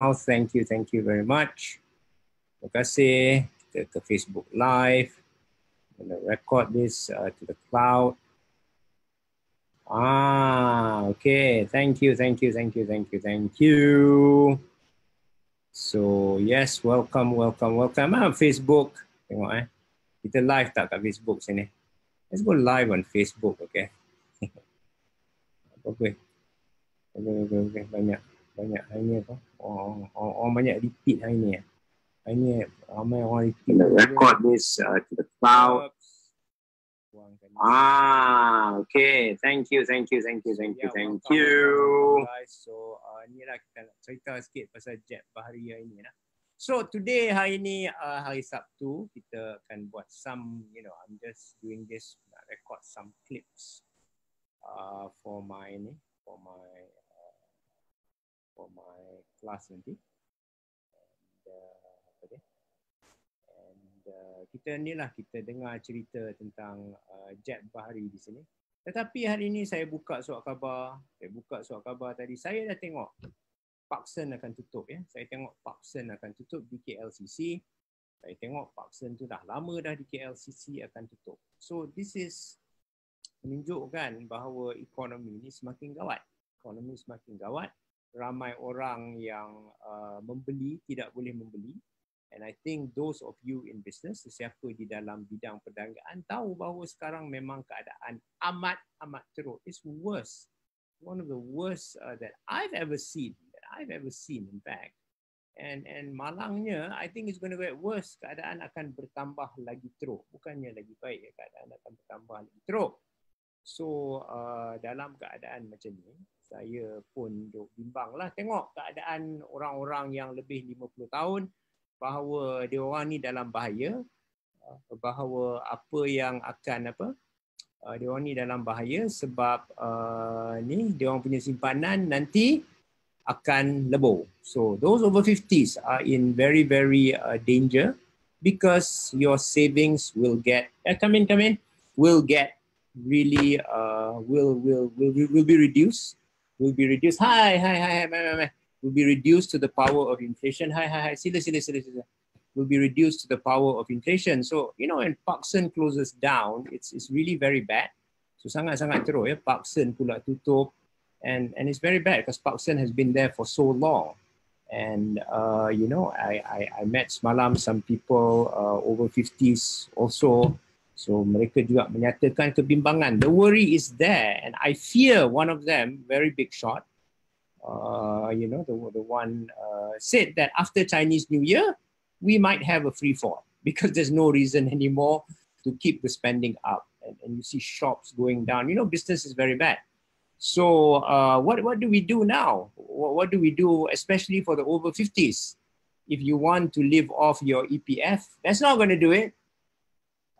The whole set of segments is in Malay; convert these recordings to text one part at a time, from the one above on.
Thank you, thank you very much. Terima kasih. Kita ke Facebook Live. To record this uh, to the cloud. Ah, okay. Thank you, thank you, thank you, thank you, thank you. So, yes, welcome, welcome, welcome. Ah, Facebook. Tengok eh. Kita live tak kat Facebook sini? Let's go live on Facebook, okay? Okay. Okay, okay, okay. Banyak, banyak hari ni apa? Oh, oh, oh, banyak repeat hari ni. Eh? Hari ni ramai orang repeat. Record this uh, to the cloud. Ah, okay. Thank you, thank you, thank you, thank you, thank you. Guys, so uh, ni lah kita nak cerita sikit pasal jet bahari hari ni lah. So today hari ni uh, hari Sabtu kita akan buat some, you know, I'm just doing this nak record some clips uh, for my ni, for my for my class nanti. And, uh, apa dia? And uh, kita ni lah kita dengar cerita tentang uh, jet bahari di sini. Tetapi hari ini saya buka surat khabar, saya buka surat khabar tadi, saya dah tengok Parkson akan tutup ya. Saya tengok Parkson akan tutup di KLCC. Saya tengok Parkson tu dah lama dah di KLCC akan tutup. So this is menunjukkan bahawa ekonomi ini semakin gawat. Ekonomi semakin gawat. Ramai orang yang uh, membeli tidak boleh membeli. And I think those of you in business, sesiapa di dalam bidang perdagangan tahu bahawa sekarang memang keadaan amat amat teruk. It's worse. One of the worst uh, that I've ever seen. That I've ever seen, in fact. And and malangnya, I think it's going to get worse. Keadaan akan bertambah lagi teruk. Bukannya lagi baik. Keadaan akan bertambah lagi teruk. So uh, dalam keadaan macam ni, saya pun duk bimbang lah. Tengok keadaan orang-orang yang lebih 50 tahun bahawa dia orang ni dalam bahaya. Uh, bahawa apa yang akan apa uh, dia orang ni dalam bahaya sebab uh, ni dia orang punya simpanan nanti akan lebur. So those over 50s are in very very uh, danger because your savings will get uh, come in come in will get really uh, will, will will will be reduced will be reduced hi hi hi hi, hi, will be reduced to the power of inflation. Hi, hi, hi. Sila, sila, sila, sila. Will be reduced to the power of inflation. So, you know, when Parkson closes down, it's it's really very bad. So, sangat-sangat teruk ya. Parkson pula tutup. And, and it's very bad because Parkson has been there for so long. And, uh, you know, I, I, I met semalam some people uh, over 50s also. So mereka juga menyatakan kebimbangan. The worry is there and I fear one of them, very big shot, uh, you know, the, the one uh, said that after Chinese New Year, we might have a free fall because there's no reason anymore to keep the spending up. And, and you see shops going down. You know, business is very bad. So uh, what, what do we do now? What, what do we do, especially for the over 50s? If you want to live off your EPF, that's not going to do it.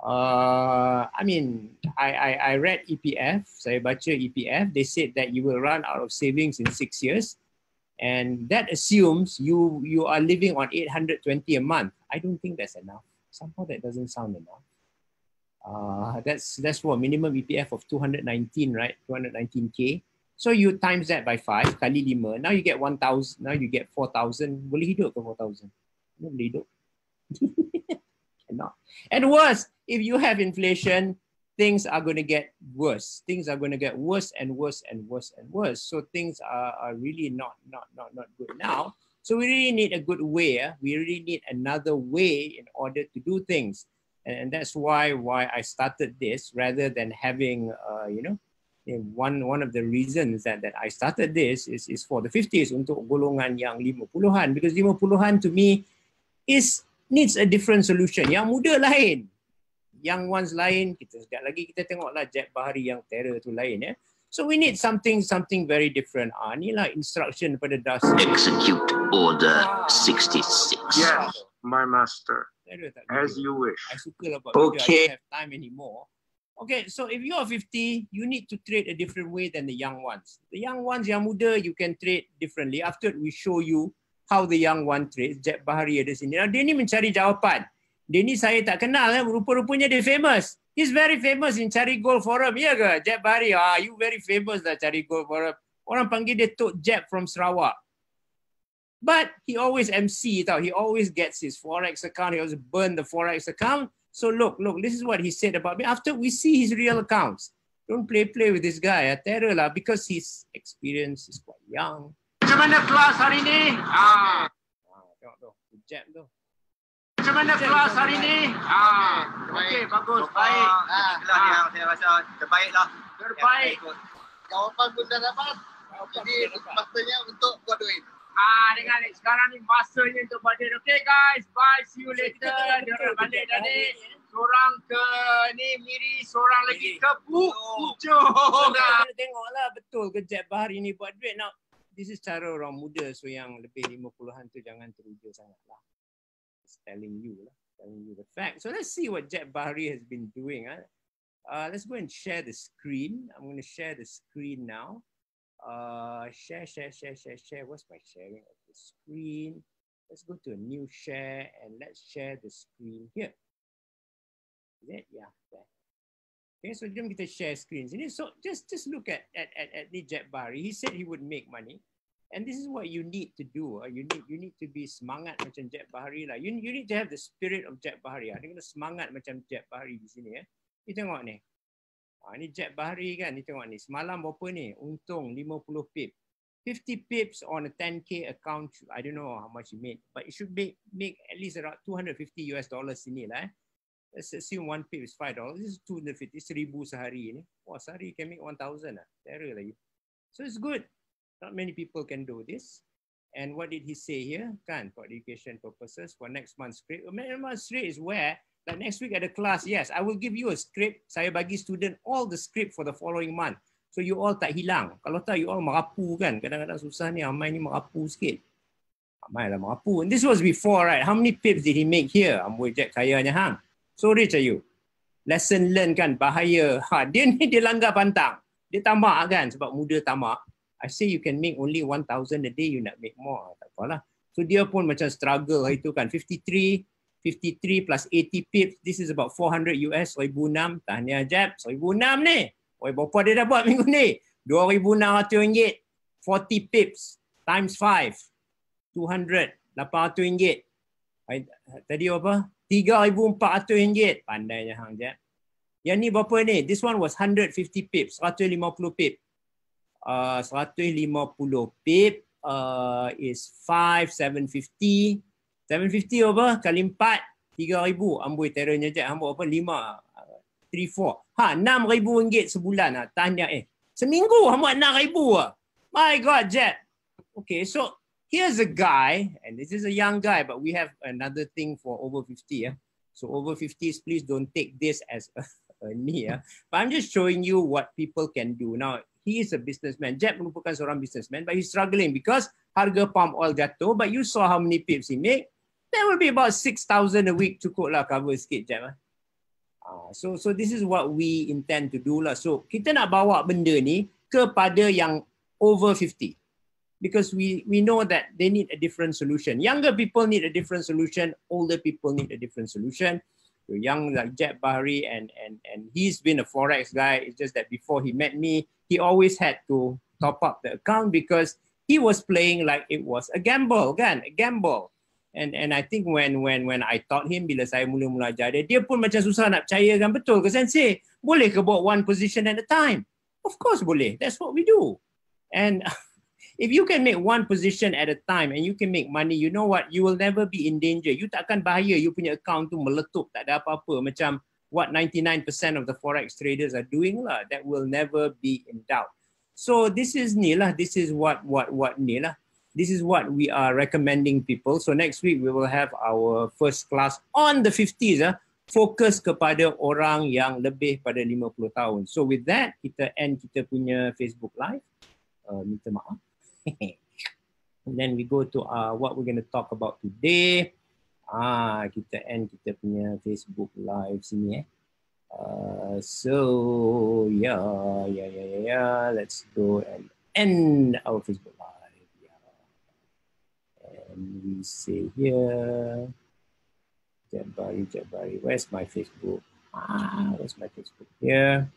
Uh, I mean, I, I, I read EPF, saya baca EPF, they said that you will run out of savings in six years. And that assumes you, you are living on 820 a month. I don't think that's enough. Somehow that doesn't sound enough. Uh, that's, that's for a minimum EPF of 219, right? 219K. So you times that by five, kali lima. Now you get 1,000, now you get 4,000. Boleh hidup ke 4,000? Boleh hidup. Cannot. And worse, if you have inflation, things are going to get worse. Things are going to get worse and worse and worse and worse. So things are, are really not, not, not, not good now. So we really need a good way. We really need another way in order to do things. And, that's why why I started this rather than having, uh, you know, one one of the reasons that, that I started this is, is for the 50s untuk golongan yang 50-an because 50-an to me is needs a different solution. Yang muda lain young ones lain, kita sekejap lagi kita tengoklah jet bahari yang terror tu lain ya. So we need something something very different. Ah inilah instruction pada das. Execute order ah. 66. Yes, my master. As you wish. I suka lah okay. I don't have time anymore. Okay, so if you are 50, you need to trade a different way than the young ones. The young ones yang muda, you can trade differently. After we show you how the young one trades, Jet Bahari ada sini. Now, dia ni mencari jawapan. Dia ni saya tak kenal eh. Rupa-rupanya dia famous. He's very famous in Cari Gold Forum. Ya ke? Jeb Bahari. Ah, you very famous lah Cari Gold Forum. Orang panggil dia Tok Jeb from Sarawak. But he always MC out. He always gets his Forex account. He always burn the Forex account. So look, look, this is what he said about me. After we see his real accounts, don't play play with this guy. Uh, terror lah, because his experience is quite young. Macam mana kelas hari ni? Ah. Ah, tengok tu. Jab tu. Macam mana kelas hari ni? Ah. Okey, bagus, baik. Ah, itulah yang saya rasa terbaik lah. Terbaik. Jawapan pun dah dapat. Jadi maksudnya untuk buat duit. Ah, dengan ni sekarang ni masanya untuk budget. Okay guys, bye. See you later. Dia orang balik dah ni. Seorang ke ni Miri, seorang lagi ke Bu. Pucuk. Kita tengok lah betul ke Jeb Bahari ni buat duit. Now, this is cara orang muda. So yang lebih 50-an tu jangan teruja sangat lah. Just telling you lah. Telling you the fact. So let's see what Jeb Bahari has been doing. Huh? Uh, let's go and share the screen. I'm going to share the screen now. Uh, share, share, share, share, share. What's my sharing of the screen? Let's go to a new share and let's share the screen here. Is it? Yeah. There. Okay, so jom kita share screen sini. So just just look at at at, at Jet Bari. He said he would make money. And this is what you need to do. Uh. You need you need to be semangat macam Jet Bahari lah. You, you need to have the spirit of Jet Bahari. Dia kena semangat macam Jet Bahari di sini ya. Ni tengok ni. Ha, ni Jet Bahari kan. Ni tengok ni. Semalam berapa ni? Untung 50 pip. 50 pips on a 10k account. I don't know how much you made. But it should make, make at least around 250 US dollars sini lah eh. Let's assume one pip is $5. This is 250. Seribu sehari ni. Wah sehari you can make 1,000 lah. Terror lagi. So it's good. Not many people can do this. And what did he say here? Kan, for education purposes, for next month's script. Next month's script is where like next week at the class, yes, I will give you a script. Saya bagi student all the script for the following month. So you all tak hilang. Kalau tak, you all merapu kan. Kadang-kadang susah ni, Amai ni merapu sikit. Amai lah merapu. And this was before, right? How many pips did he make here? Amboi Jack kayanya hang. So rich are you? Lesson learn kan, bahaya. Ha, dia ni dia langgar pantang. Dia tamak kan, sebab muda tamak. I say you can make only 1,000 a day, you nak make more. Tak apalah. So dia pun macam struggle hari tu kan. 53, 53 plus 80 pips, this is about 400 US, 1006. Tahniah Jeb, 1006 ni. Oi, berapa dia dah buat minggu ni? 2,600 ringgit. 40 pips times 5. 200, 800 ringgit. Tadi apa? 3,400 ringgit. Pandainya hang Jeb. Yang ni berapa ni? This one was 150 pips, 150 pips uh, 150 pip uh, is 5 750 750 apa? Kali 4 3000 amboi terrornya je hamba apa? 5 3 4 ha 6000 ringgit sebulan ah tanya eh seminggu hamba 6000 ah my god jet okay so here's a guy and this is a young guy but we have another thing for over 50 yeah so over 50s please don't take this as a, a knee yeah but i'm just showing you what people can do now he is a businessman. Jeb merupakan seorang businessman, but he's struggling because harga palm oil jatuh. But you saw how many pips he make. That will be about 6,000 a week cukup lah cover sikit Jeb. Uh, so so this is what we intend to do lah. So kita nak bawa benda ni kepada yang over 50. Because we we know that they need a different solution. Younger people need a different solution. Older people need a different solution. So young like Jeb Bahari and and and he's been a forex guy. It's just that before he met me, he always had to top up the account because he was playing like it was a gamble, kan? A gamble. And and I think when when when I taught him bila saya mula-mula ajar dia, dia pun macam susah nak percaya kan betul ke sensei? Boleh ke buat one position at a time? Of course boleh. That's what we do. And if you can make one position at a time and you can make money, you know what? You will never be in danger. You takkan bahaya you punya account tu meletup tak ada apa-apa macam what 99% of the forex traders are doing lah. That will never be in doubt. So this is ni lah. This is what what what ni lah. This is what we are recommending people. So next week we will have our first class on the 50s ah. Fokus kepada orang yang lebih pada 50 tahun. So with that, kita end kita punya Facebook Live. Uh, minta maaf. and then we go to uh, what we're going to talk about today. Ah, kita end kita punya Facebook Live sini eh. Uh, so yeah, yeah, yeah, yeah, yeah. Let's go and end our Facebook Live. Yeah. And we say here. Jabari, Jabari. Where's my Facebook? Ah, where's my Facebook? Here.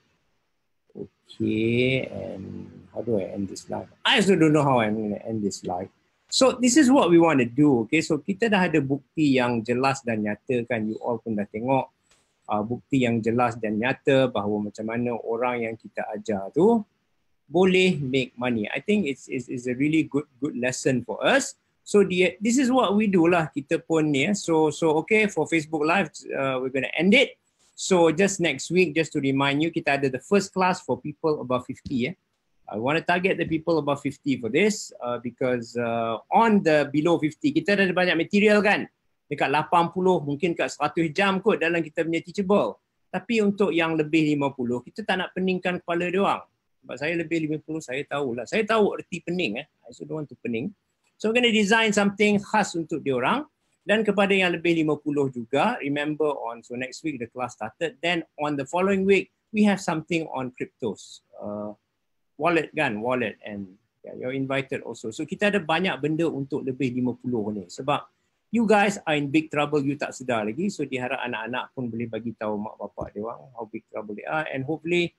Okay, and how do I end this live? I also don't know how I'm going to end this live. So this is what we want to do. Okay, so kita dah ada bukti yang jelas dan nyata kan. You all pun dah tengok uh, bukti yang jelas dan nyata bahawa macam mana orang yang kita ajar tu boleh make money. I think it's is is a really good good lesson for us. So the, this is what we do lah. Kita pun ni. Yeah. So so okay for Facebook Live, uh, we're gonna end it. So just next week, just to remind you, kita ada the first class for people above 50. Yeah. I want to target the people above 50 for this uh, because uh, on the below 50 kita ada banyak material kan? Dekat 80 mungkin kat 100 jam kot dalam kita punya teachable. Tapi untuk yang lebih 50 kita tak nak peningkan kepala dia orang. Sebab saya lebih 50 saya tahulah. Saya tahu erti pening eh. I don't want to pening. So we're going to design something khas untuk dia orang. Dan kepada yang lebih 50 juga remember on so next week the class started. Then on the following week we have something on cryptos. Uh, wallet kan wallet and yeah, you're invited also. So kita ada banyak benda untuk lebih 50 ni. Sebab you guys are in big trouble you tak sedar lagi. So diharap anak-anak pun boleh bagi tahu mak bapak dia orang how big trouble they are. And hopefully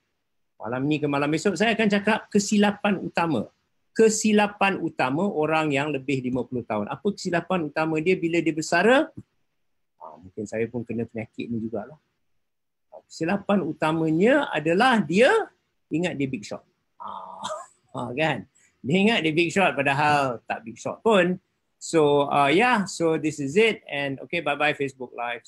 malam ni ke malam esok saya akan cakap kesilapan utama. Kesilapan utama orang yang lebih 50 tahun. Apa kesilapan utama dia? Bila dia bersara ha, mungkin saya pun kena penyakit ni jugalah. Kesilapan utamanya adalah dia ingat dia big shot Ah, kan? Dia ingat dia big shot padahal tak big shot pun. So uh, yeah, so this is it and okay bye bye Facebook Live.